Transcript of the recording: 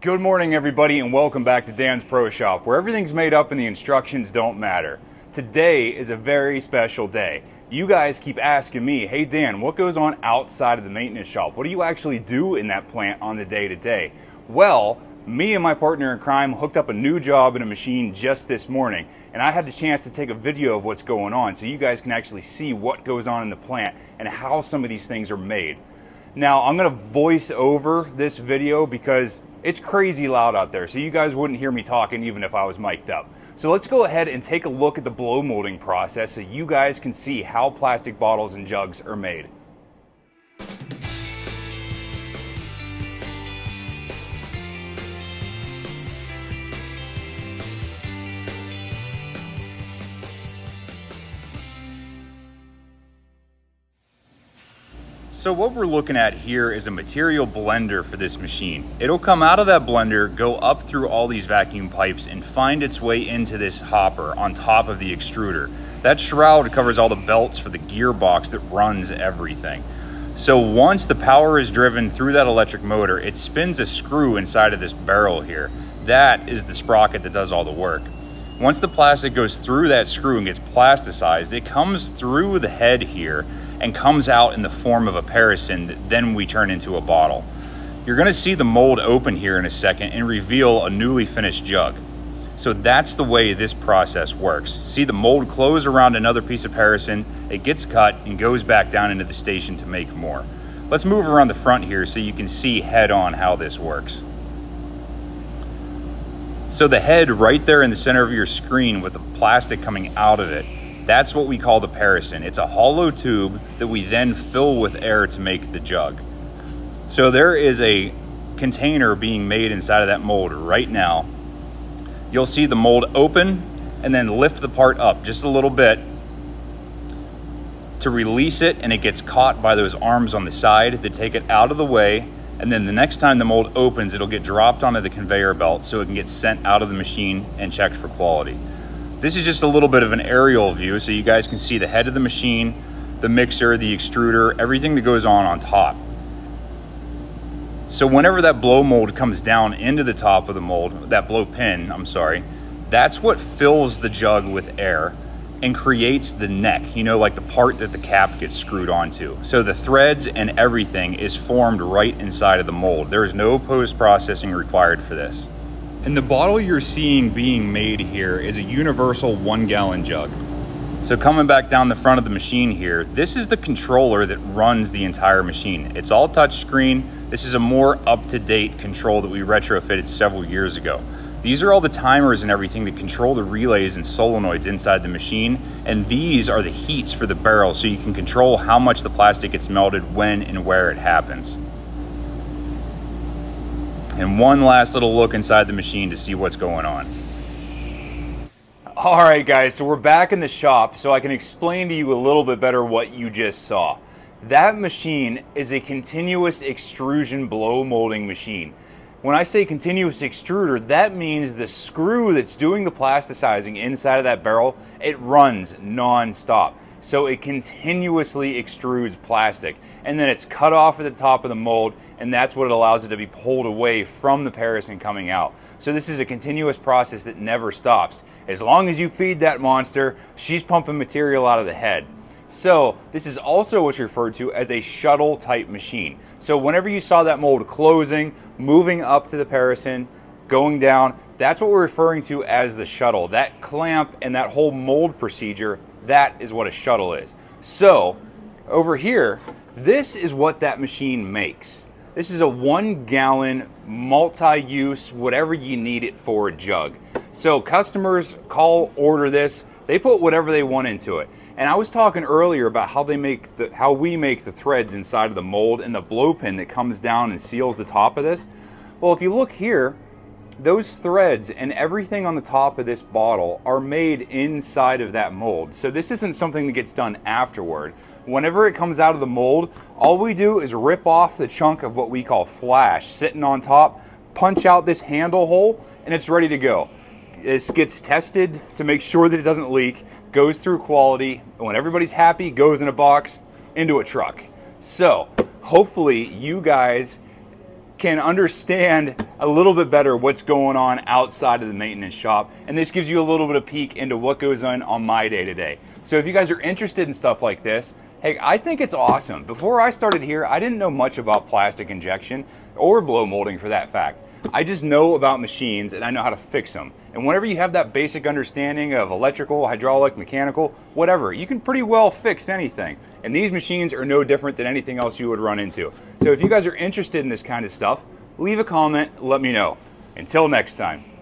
Good morning, everybody, and welcome back to Dan's Pro Shop, where everything's made up and the instructions don't matter. Today is a very special day. You guys keep asking me, hey Dan, what goes on outside of the maintenance shop? What do you actually do in that plant on the day to day? Well, me and my partner in crime hooked up a new job in a machine just this morning, and I had the chance to take a video of what's going on so you guys can actually see what goes on in the plant and how some of these things are made. Now, I'm gonna voice over this video because it's crazy loud out there, so you guys wouldn't hear me talking even if I was mic'd up. So let's go ahead and take a look at the blow molding process so you guys can see how plastic bottles and jugs are made. So what we're looking at here is a material blender for this machine. It'll come out of that blender, go up through all these vacuum pipes and find its way into this hopper on top of the extruder. That shroud covers all the belts for the gearbox that runs everything. So once the power is driven through that electric motor, it spins a screw inside of this barrel here. That is the sprocket that does all the work. Once the plastic goes through that screw and gets plasticized, it comes through the head here and comes out in the form of a parison that then we turn into a bottle. You're gonna see the mold open here in a second and reveal a newly finished jug. So that's the way this process works. See the mold close around another piece of parison, it gets cut and goes back down into the station to make more. Let's move around the front here so you can see head on how this works. So the head right there in the center of your screen with the plastic coming out of it that's what we call the parison. It's a hollow tube that we then fill with air to make the jug. So there is a container being made inside of that mold right now. You'll see the mold open and then lift the part up just a little bit to release it and it gets caught by those arms on the side that take it out of the way and then the next time the mold opens it'll get dropped onto the conveyor belt so it can get sent out of the machine and checked for quality. This is just a little bit of an aerial view so you guys can see the head of the machine, the mixer, the extruder, everything that goes on on top. So whenever that blow mold comes down into the top of the mold, that blow pin, I'm sorry, that's what fills the jug with air and creates the neck, you know, like the part that the cap gets screwed onto. So the threads and everything is formed right inside of the mold. There is no post-processing required for this. And the bottle you're seeing being made here is a universal one gallon jug. So coming back down the front of the machine here, this is the controller that runs the entire machine. It's all touch screen. This is a more up-to-date control that we retrofitted several years ago. These are all the timers and everything that control the relays and solenoids inside the machine. And these are the heats for the barrel so you can control how much the plastic gets melted when and where it happens. And one last little look inside the machine to see what's going on. All right, guys, so we're back in the shop so I can explain to you a little bit better what you just saw. That machine is a continuous extrusion blow molding machine. When I say continuous extruder, that means the screw that's doing the plasticizing inside of that barrel, it runs non-stop. So it continuously extrudes plastic and then it's cut off at the top of the mold and that's what allows it to be pulled away from the parison coming out. So this is a continuous process that never stops. As long as you feed that monster, she's pumping material out of the head. So this is also what's referred to as a shuttle type machine. So whenever you saw that mold closing, moving up to the parison, going down, that's what we're referring to as the shuttle. That clamp and that whole mold procedure, that is what a shuttle is. So over here, this is what that machine makes. This is a one gallon, multi-use, whatever you need it for jug. So customers call, order this, they put whatever they want into it. And I was talking earlier about how they make the, how we make the threads inside of the mold and the blow pin that comes down and seals the top of this. Well, if you look here, those threads and everything on the top of this bottle are made inside of that mold. So this isn't something that gets done afterward. Whenever it comes out of the mold, all we do is rip off the chunk of what we call flash sitting on top, punch out this handle hole, and it's ready to go. This gets tested to make sure that it doesn't leak, goes through quality, when everybody's happy, goes in a box into a truck. So hopefully you guys can understand a little bit better what's going on outside of the maintenance shop. And this gives you a little bit of peek into what goes on on my day to day. So if you guys are interested in stuff like this, hey, I think it's awesome. Before I started here, I didn't know much about plastic injection or blow molding for that fact. I just know about machines and I know how to fix them. And whenever you have that basic understanding of electrical, hydraulic, mechanical, whatever, you can pretty well fix anything. And these machines are no different than anything else you would run into. So if you guys are interested in this kind of stuff, leave a comment, let me know. Until next time.